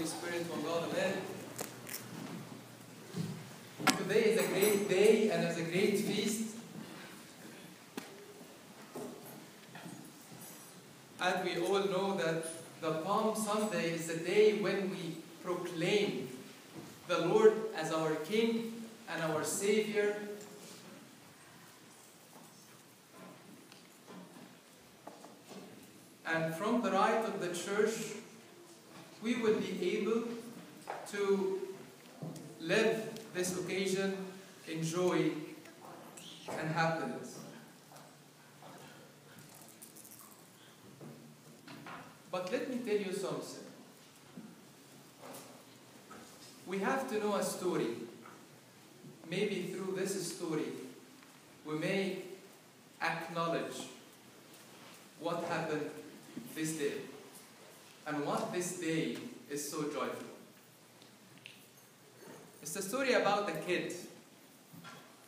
Holy Spirit, one God, Amen. Today is a great day and is a great feast. And we all know that the Palm Sunday is the day when we proclaim the Lord as our King and our Savior. And from the right of the church, we would be able to live this occasion in joy and happiness. But let me tell you something. We have to know a story. Maybe through this story, we may acknowledge what happened this day and what this day is so joyful. It's a story about a kid.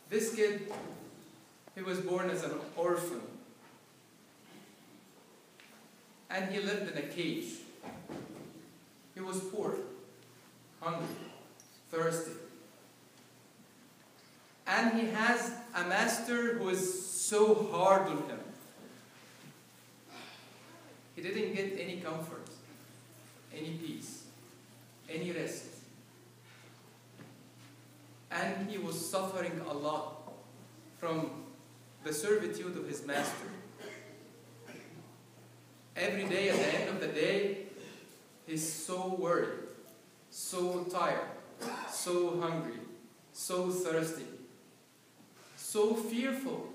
This kid, he was born as an orphan. And he lived in a cage. He was poor, hungry, thirsty. And he has a master who is so hard on him. He didn't get any comfort, any peace, any rest. And he was suffering a lot from the servitude of his master. Every day, at the end of the day, he's so worried, so tired, so hungry, so thirsty, so fearful.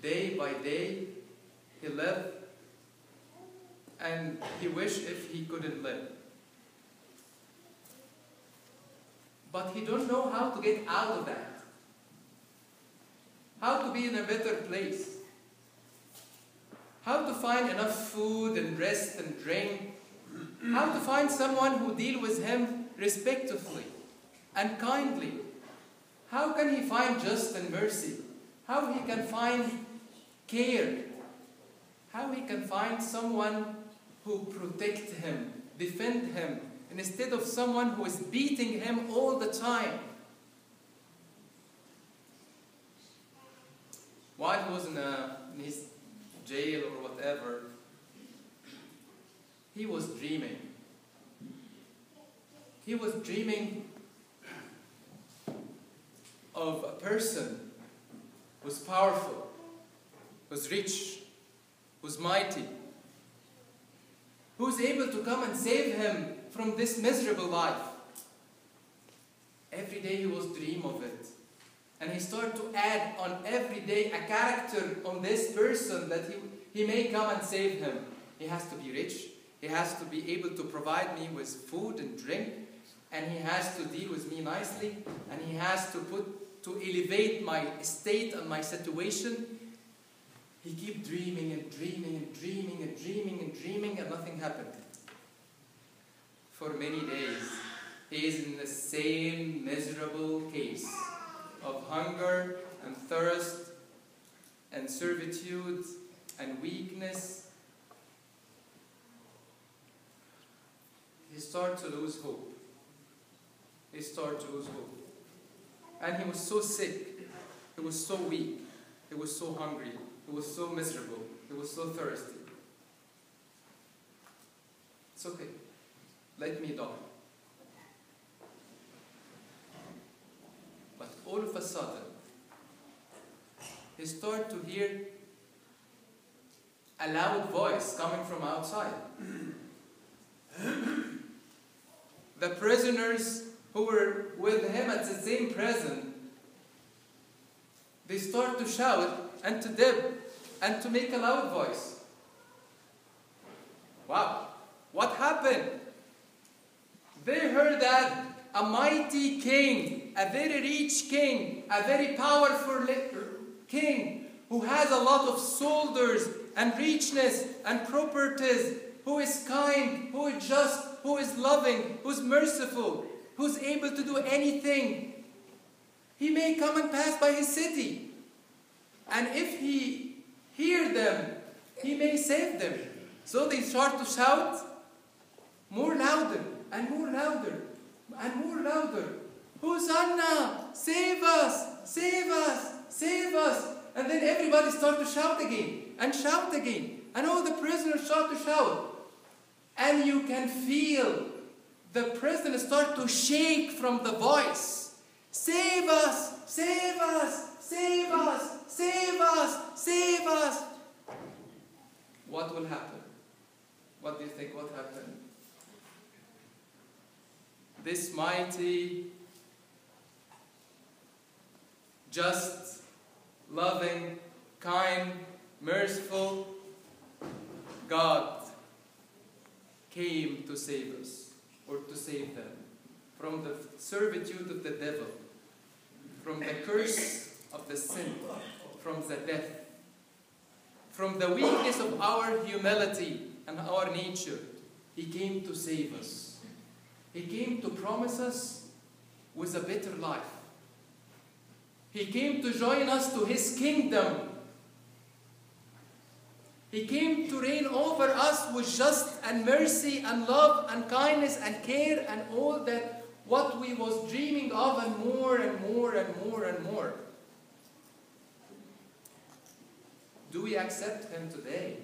Day by day, he lived and he wished if he couldn't live. But he don't know how to get out of that. How to be in a better place. How to find enough food and rest and drink. How to find someone who deal with him respectfully and kindly. How can he find just and mercy? How he can find care? How he can find someone who protect him, defend him, instead of someone who is beating him all the time. While he was in, a, in his jail or whatever, he was dreaming. He was dreaming of a person who's powerful, who's rich, who's mighty, who's able to come and save him from this miserable life. Every day he was dream of it. And he started to add on every day a character on this person that he, he may come and save him. He has to be rich. He has to be able to provide me with food and drink. And he has to deal with me nicely. And he has to put to elevate my state and my situation. He keep dreaming and dreaming and dreaming and dreaming and dreaming and nothing happened for many days. He is in the same miserable case of hunger and thirst and servitude and weakness. He started to lose hope. He started to lose hope. And he was so sick. He was so weak. He was so hungry. He was so miserable. He was so thirsty. It's okay. Let me die. But all of a sudden, he started to hear a loud voice coming from outside. the prisoners who were with him at the same prison, they start to shout and to dip and to make a loud voice. Wow, what happened? They heard that a mighty king, a very rich king, a very powerful king who has a lot of soldiers and richness and properties, who is kind, who is just, who is loving, who's merciful, who's able to do anything. He may come and pass by his city. And if he hear them, he may save them. So they start to shout more louder and more louder and more louder. Hosanna! Save us! Save us! Save us! And then everybody start to shout again and shout again. And all the prisoners start to shout. And you can feel the prisoners start to shake from the voice. Save us! Save us! Save us! Save us! Save us! What will happen? What do you think? What happened? This mighty, just, loving, kind, merciful God came to save us or to save them from the servitude of the devil, from the curse of the sin, from the death, from the weakness of our humility and our nature. He came to save us. He came to promise us with a better life. He came to join us to his kingdom. He came to reign over us with just and mercy and love and kindness and care and all that what we was dreaming of and more and more and more and more. Do we accept him today?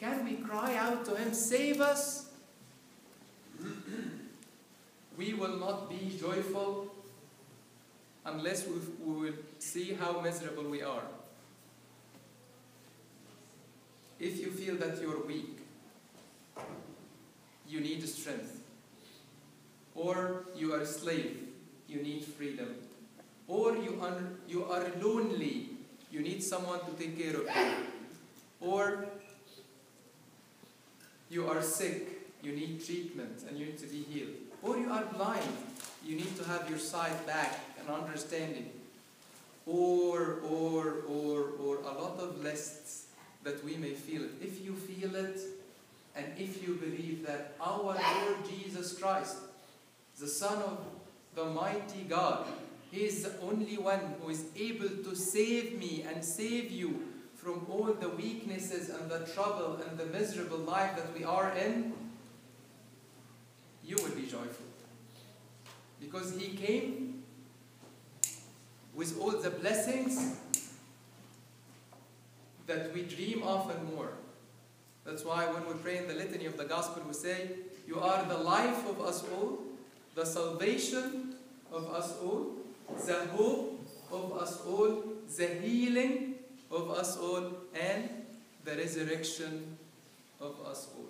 Can we cry out to him, save us? we will not be joyful unless we, we will see how miserable we are. If you feel that you're weak, you need strength. Or you are a slave, you need freedom. Or you are, you are lonely, you need someone to take care of you. Or you are sick, you need treatment and you need to be healed. Or you are blind, you need to have your sight back and understanding. Or, or, or, or a lot of lists that we may feel it. If you feel it, and if you believe that our Lord Jesus Christ, the Son of the mighty God, He is the only one who is able to save me and save you from all the weaknesses and the trouble and the miserable life that we are in, you will be joyful. Because He came with all the blessings that we dream of and more. That's why when we pray in the litany of the gospel, we say, You are the life of us all, the salvation of us all, the hope of us all, the healing of us all, and the resurrection of us all.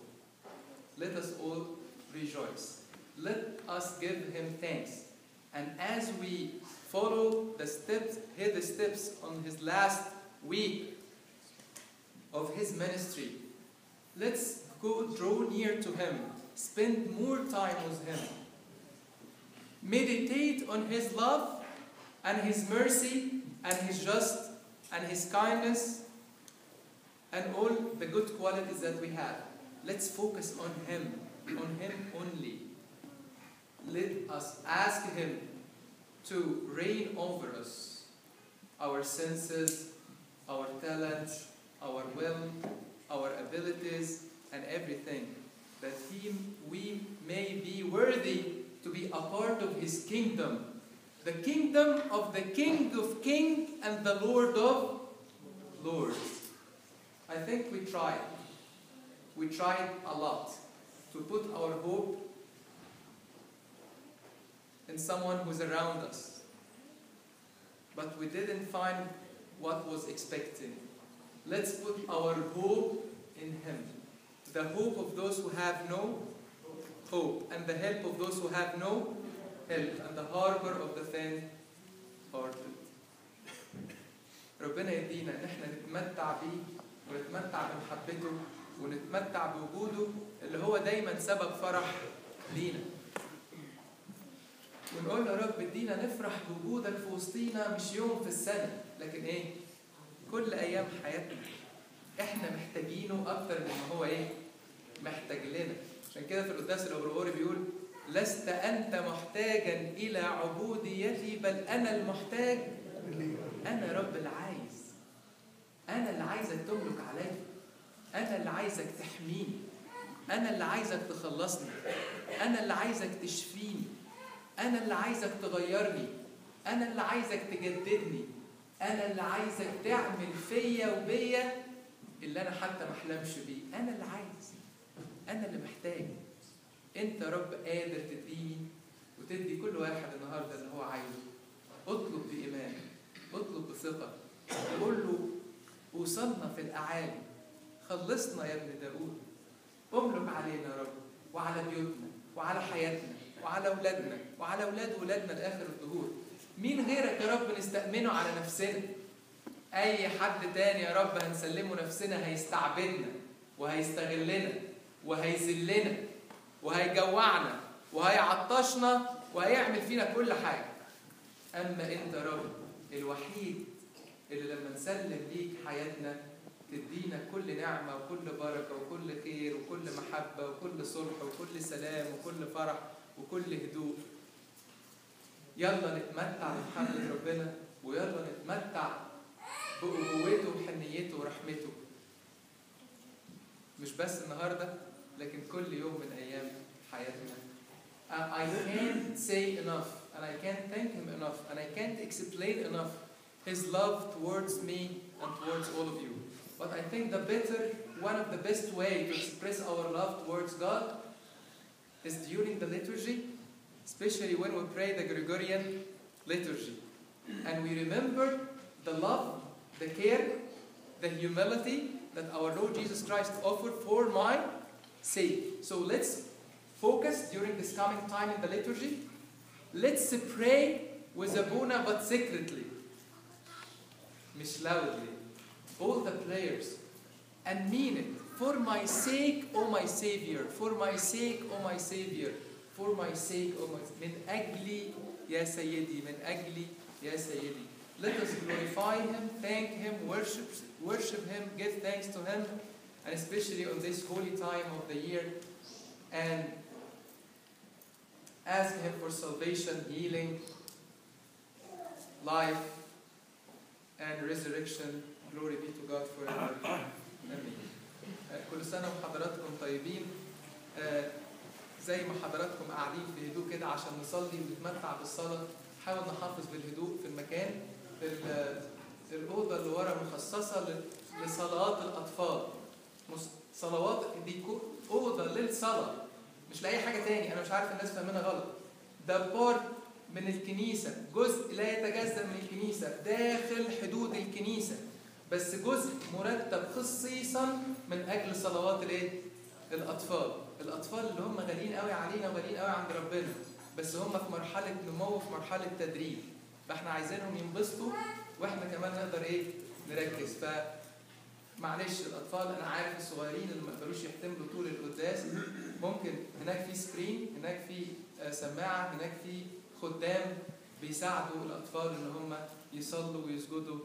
Let us all rejoice. Let us give him thanks. And as we follow the steps, his steps on his last week of his ministry, let's go draw near to him, spend more time with him, meditate on his love and his mercy and his just and his kindness and all the good qualities that we have. Let's focus on him, on him only. Let us ask him to reign over us, our senses, our talents, our will, our abilities, and everything, that he, we may be worthy to be a part of his kingdom. The kingdom of the King of Kings and the Lord of Lords. I think we tried. We tried a lot to put our hope in someone who's around us. But we didn't find what was expected. Let's put our hope in Him. The hope of those who have no hope, and the help of those who have no help, and the harbor of the faint-hearted. ربنا يدينا إن إحنا نتمتع بيه ونتمتع بمحبته ونتمتع بوجوده اللي هو دايما سبب فرح لينا. ونقول له يا رب ادينا نفرح بوجودك في وسطينا مش يوم في السنة لكن إيه؟ كل أيام حياتنا إحنا محتاجينه أكتر من ما هو إيه؟ محتاج لنا عشان كده في القداس الغرغوري بيقول لست أنت محتاجا إلى عبوديتي بل أنا المحتاج. أنا رب العايز. أنا اللي عايزك تملك عليا. أنا اللي عايزك تحميني. أنا اللي عايزك تخلصني. أنا اللي عايزك تشفيني. أنا اللي عايزك تغيرني. أنا اللي عايزك تجددني. أنا اللي عايزك تعمل فيا وبيا اللي أنا حتى ما أحلمش بيه. أنا اللي عايز. أنا اللي محتاج. انت يا رب قادر تديني وتدي كل واحد النهارده اللي هو عايزه. اطلب بإيمان اطلب بثقة. قول له وصلنا في الأعالي. خلصنا يا ابن داود املك علينا يا رب وعلى بيوتنا وعلى حياتنا وعلى أولادنا وعلى أولاد أولادنا لآخر الدهور. مين غيرك يا رب نستأمنه على نفسنا؟ أي حد تاني يا رب هنسلمه نفسنا هيستعبدنا وهيستغلنا وهيذلنا. وهيجوعنا وهيعطشنا وهيعمل فينا كل حاجة. أما أنت يا رب الوحيد اللي لما نسلم ليك حياتنا تدينا كل نعمة وكل بركة وكل خير وكل محبة وكل صلح وكل سلام وكل فرح وكل هدوء. يلا نتمتع بمحبة ربنا ويلا نتمتع بأبوته وحنيته ورحمته. مش بس النهاردة لكن كل يوم من أيام حياتنا I can't say enough and I can't thank him enough and I can't explain enough his love towards me and towards all of you. But I think the better, one of the best way to express our love towards God is during the liturgy, especially when we pray the Gregorian liturgy. And we remember the love, the care, the humility that our Lord Jesus Christ offered for my sake. So let's focus during this coming time in the liturgy. Let's pray with Abuna but secretly. Mish loudly all the prayers and mean it. For my sake, O my Savior, for my sake, O my Savior, for my sake, O my من أجلي يا سيدي, من أجلي يا سيدي. Let us glorify Him, thank Him, worship, worship Him, give thanks to Him, And especially on this holy time of the year, and ask Him for salvation, healing, life, and resurrection. Glory be to God forever. Amen. كل سنة وحضراتكم طيبين. زي ما حضراتكم قاعدين في هدوء كده عشان نصلي ونتمتع بالصلاة نحاول نحافظ بالهدوء في المكان. الأوضة اللي ورا مخصصة لصلوات الأطفال. صلوات دي أوضة للصلاة. مش لأي حاجة تاني. أنا مش عارف الناس فاهمينها غلط. ده بار من الكنيسة. جزء لا يتجزأ من الكنيسة. داخل حدود الكنيسة. بس جزء مرتب خصيصا من أجل صلوات الإيه؟ الأطفال، الأطفال اللي هم غاليين قوي علينا وغاليين قوي عند ربنا، بس هم في مرحلة نمو وفي مرحلة تدريب، فإحنا عايزينهم ينبسطوا وإحنا كمان نقدر إيه؟ نركز، ف معلش الأطفال أنا عارف الصغيرين اللي ما يقدروش يحتملوا طول القداس. ممكن هناك في سكرين، هناك في سماعة، هناك في خدام بيساعدوا الأطفال إن هم يصلوا ويسجدوا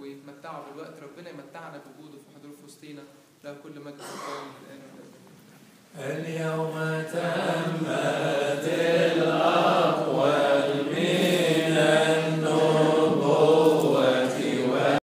ويتمتعوا بالوقت. ربنا يمتعنا بوجوده في حضور في وسطينا له كل مجد اليوم تمت